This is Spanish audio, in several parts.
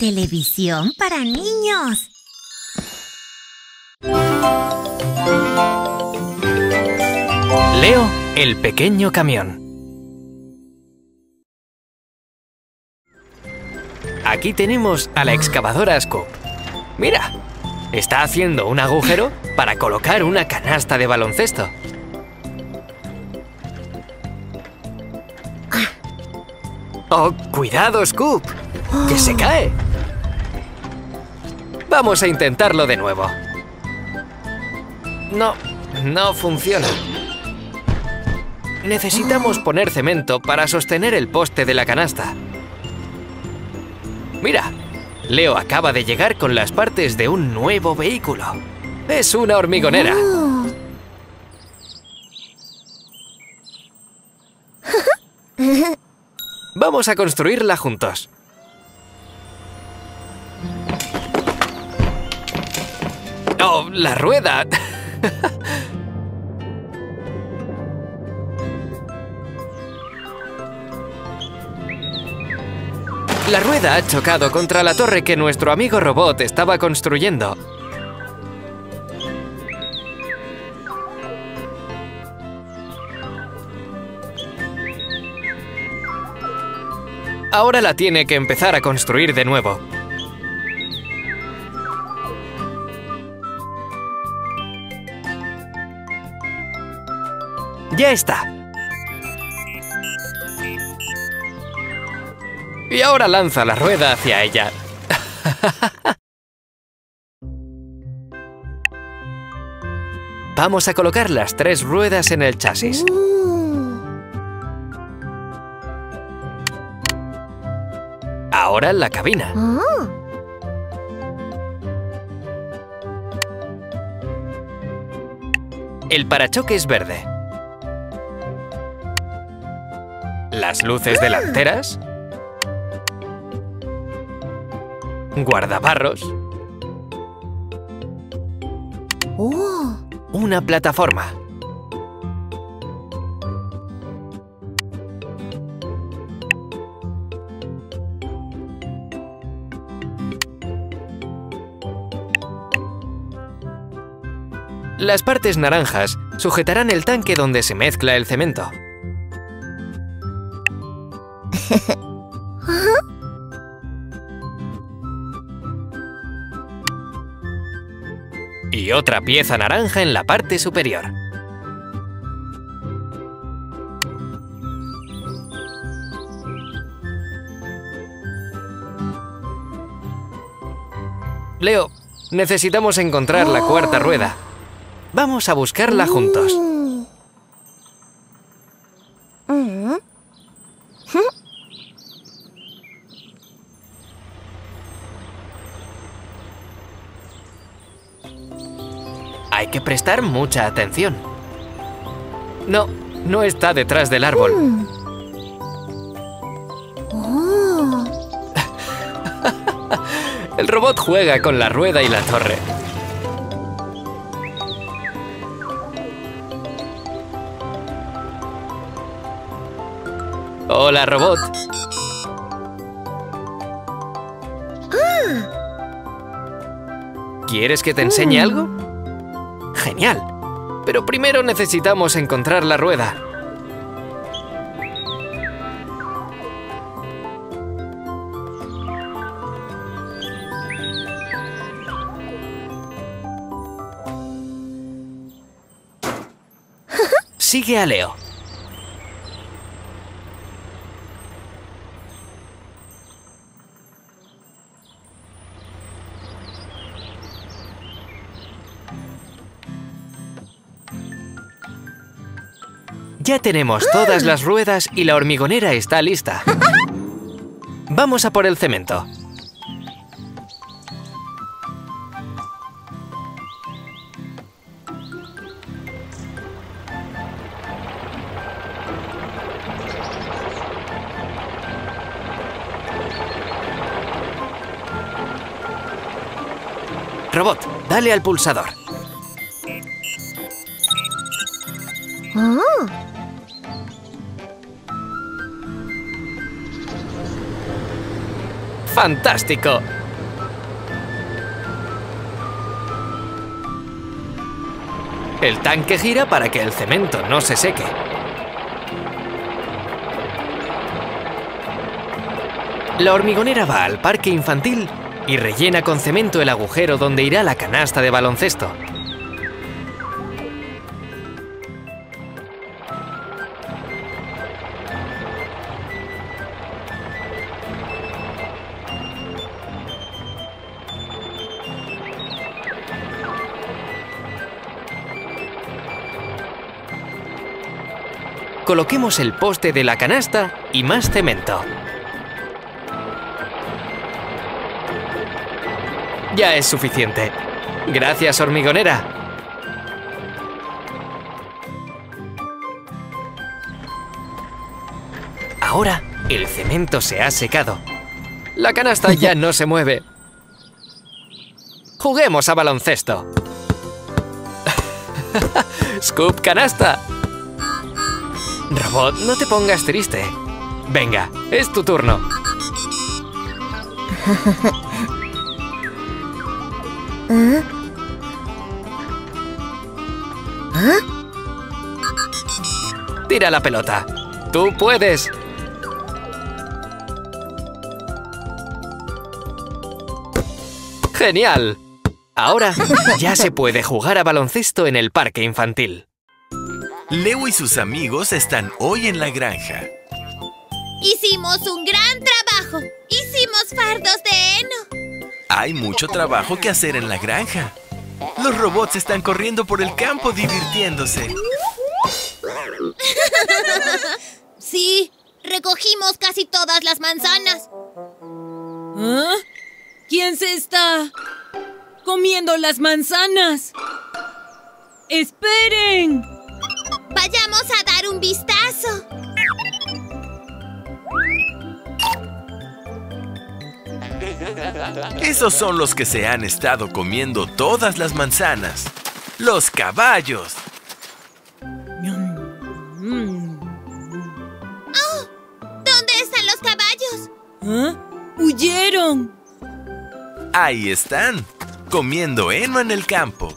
Televisión para niños. Leo, el pequeño camión. Aquí tenemos a la excavadora Scoop. Mira, está haciendo un agujero para colocar una canasta de baloncesto. ¡Oh, cuidado, Scoop! ¡Que se cae! Vamos a intentarlo de nuevo. No, no funciona. Necesitamos poner cemento para sostener el poste de la canasta. Mira, Leo acaba de llegar con las partes de un nuevo vehículo. Es una hormigonera. Oh. Vamos a construirla juntos. ¡Oh, la rueda! La rueda ha chocado contra la torre que nuestro amigo robot estaba construyendo. Ahora la tiene que empezar a construir de nuevo. ¡Ya está! Y ahora lanza la rueda hacia ella. Vamos a colocar las tres ruedas en el chasis. Ahora la cabina. El parachoque es verde. Las luces delanteras. Guardabarros. Oh. Una plataforma. Las partes naranjas sujetarán el tanque donde se mezcla el cemento. Y otra pieza naranja en la parte superior. Leo, necesitamos encontrar la cuarta rueda. Vamos a buscarla juntos. Que prestar mucha atención. No, no está detrás del árbol. Oh. El robot juega con la rueda y la torre. Hola, robot. ¿Quieres que te enseñe algo? Genial. Pero primero necesitamos encontrar la rueda. Sigue a Leo. Ya tenemos todas las ruedas y la hormigonera está lista. Vamos a por el cemento. Robot, dale al pulsador. Oh. ¡Fantástico! El tanque gira para que el cemento no se seque. La hormigonera va al parque infantil y rellena con cemento el agujero donde irá la canasta de baloncesto. Coloquemos el poste de la canasta y más cemento. Ya es suficiente. Gracias, hormigonera. Ahora el cemento se ha secado. La canasta ya no se mueve. Juguemos a baloncesto. Scoop canasta. Robot, no te pongas triste. Venga, es tu turno. ¿Eh? ¿Ah? Tira la pelota. Tú puedes. ¡Genial! Ahora ya se puede jugar a baloncesto en el parque infantil. Leo y sus amigos están hoy en la granja. Hicimos un gran trabajo. Hicimos fardos de heno. Hay mucho trabajo que hacer en la granja. Los robots están corriendo por el campo divirtiéndose. Sí, recogimos casi todas las manzanas. ¿Ah? ¿Quién se está comiendo las manzanas? ¡Esperen! Vayamos a dar un vistazo. Esos son los que se han estado comiendo todas las manzanas. Los caballos. Mm. ¿Dónde están los caballos? ¿Ah? ¡Huyeron! Ahí están, comiendo heno en el campo.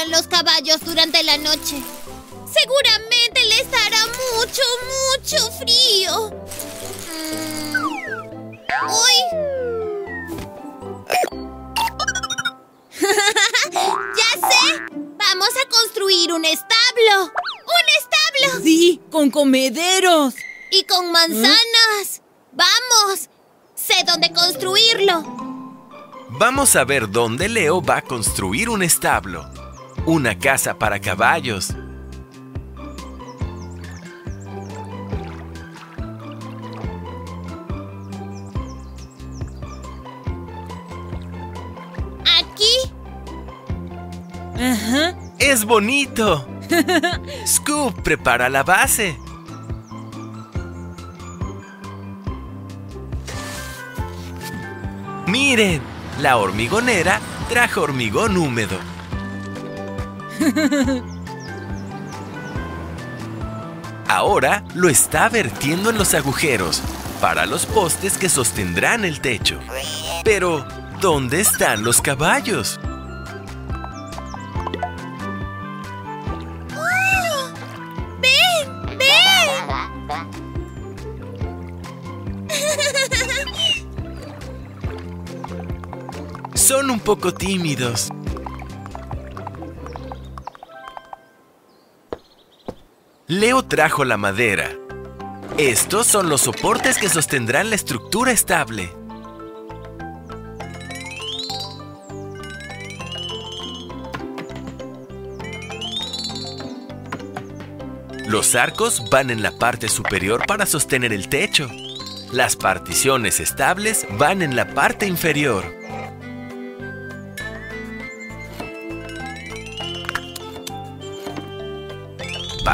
Mm, ¿Dónde se quedarán los caballos durante la noche? Seguramente les dará mucho, mucho frío. Mm, ¡Uy! ¡Ya sé! Vamos a construir un establo. ¡Un establo! ¡Sí! ¡Con comederos! Y con manzanas. ¡Vamos! Sé dónde construirlo. Vamos a ver dónde Leo va a construir un establo. Una casa para caballos. Aquí. Ajá. ¡Es bonito! Scoop prepara la base. Miren, la hormigonera trajo hormigón húmedo. Ahora lo está vertiendo en los agujeros para los postes que sostendrán el techo. Pero, ¿dónde están los caballos? ¡Ven! ¡Ven! Son un poco tímidos. Leo trajo la madera. Estos son los soportes que sostendrán la estructura estable. Los arcos van en la parte superior para sostener el techo. Las particiones estables van en la parte inferior.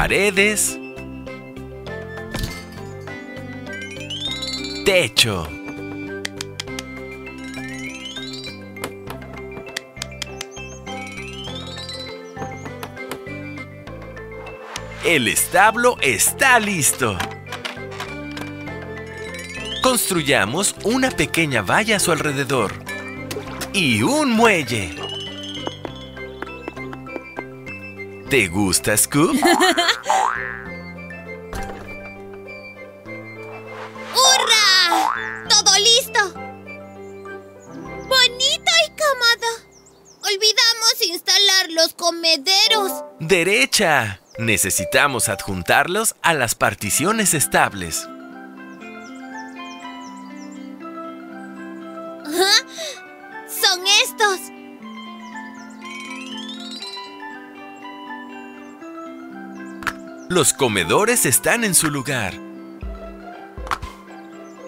Paredes. Techo. El establo está listo. Construyamos una pequeña valla a su alrededor. Y un muelle. ¿Te gusta, Scoop? ¡Hurra! ¡Todo listo! ¡Bonito y cómodo! Olvidamos instalar los comederos. Derecha. Necesitamos adjuntarlos a las particiones estables. Los comedores están en su lugar.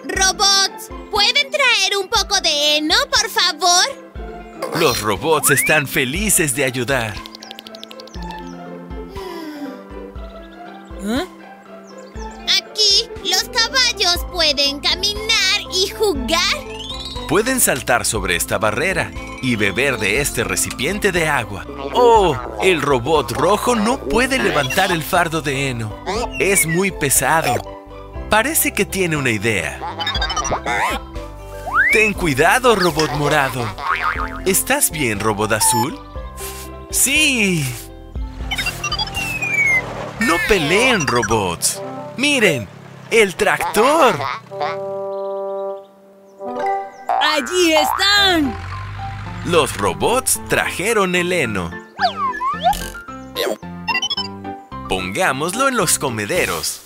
Robots, ¿pueden traer un poco de heno, por favor? Los robots están felices de ayudar. ¿Ah? Aquí los caballos pueden caminar y jugar. Pueden saltar sobre esta barrera y beber de este recipiente de agua. ¡Oh! El robot rojo no puede levantar el fardo de heno. Es muy pesado. Parece que tiene una idea. Ten cuidado, robot morado. ¿Estás bien, robot azul? ¡Sí! No peleen, robots. Miren, el tractor. ¡Allí están! Los robots trajeron el heno. Pongámoslo en los comederos.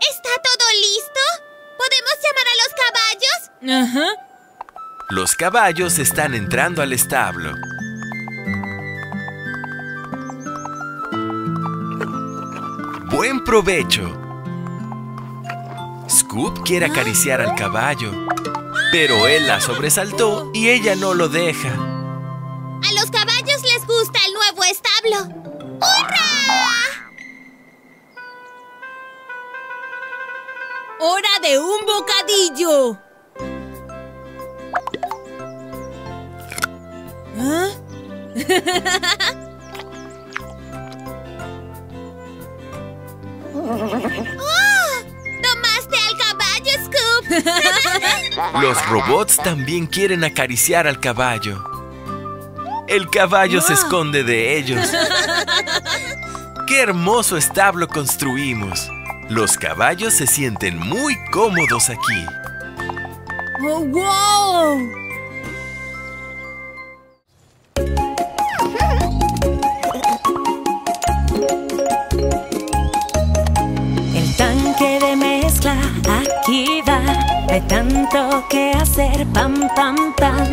¿Está todo listo? ¿Podemos llamar a los caballos? Ajá. Los caballos están entrando al establo. Provecho. Scoop quiere acariciar al caballo, pero él la sobresaltó y ella no lo deja. A los caballos les gusta el nuevo establo. ¡Hurra! ¡Hora de un bocadillo! ¿Ah? ¡Oh! ¡Tomaste al caballo, Scoop! Los robots también quieren acariciar al caballo. El caballo se esconde de ellos. ¡Qué hermoso establo construimos! Los caballos se sienten muy cómodos aquí. ¡Oh, wow! Hay tanto que hacer, pam, pam, pam.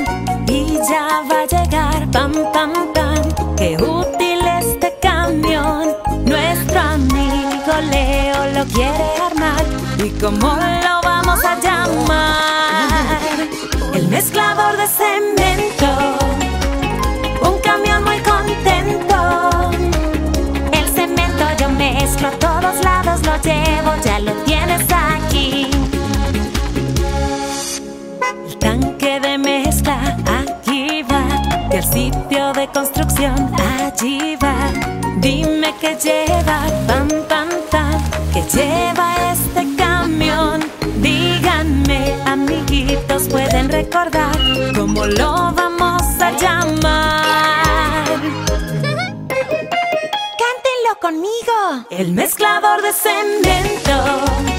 Y ya va a llegar, pam, pam, pam. Qué útil este camión. Nuestro amigo Leo lo quiere armar. ¿Y cómo lo vamos a llamar? El mezclador de cemento. Un camión muy contento. El cemento yo mezclo a todos lados, lo llevo, ya lo tienes aquí. El tanque de mezcla aquí va, y el sitio de construcción allí va. Dime qué lleva, pam, pam, pam, que lleva este camión. Díganme, amiguitos, pueden recordar cómo lo vamos a llamar. Cántenlo conmigo. El mezclador de cemento.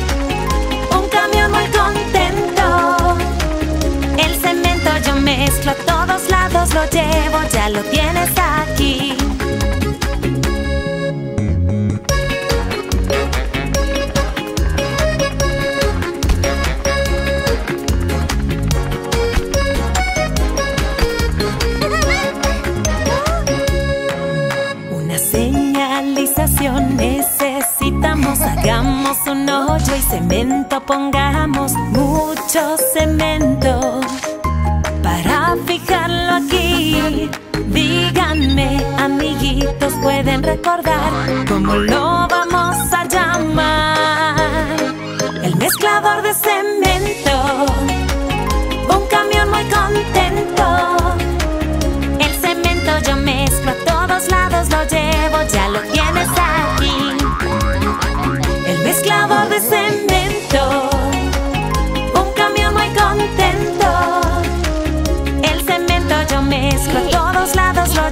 Mezclo a todos lados, lo llevo, ya lo tienes aquí. Una señalización necesitamos. Hagamos un hoyo y cemento pongamos mucho cemento para fijarlo aquí. Díganme, amiguitos, pueden recordar cómo lo vamos a llamar. El mezclador de cemento, un camión muy contento. El cemento yo mezclo a todos lados.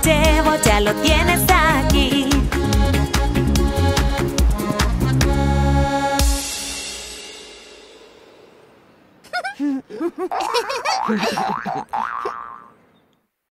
Llevo, ya lo tienes aquí.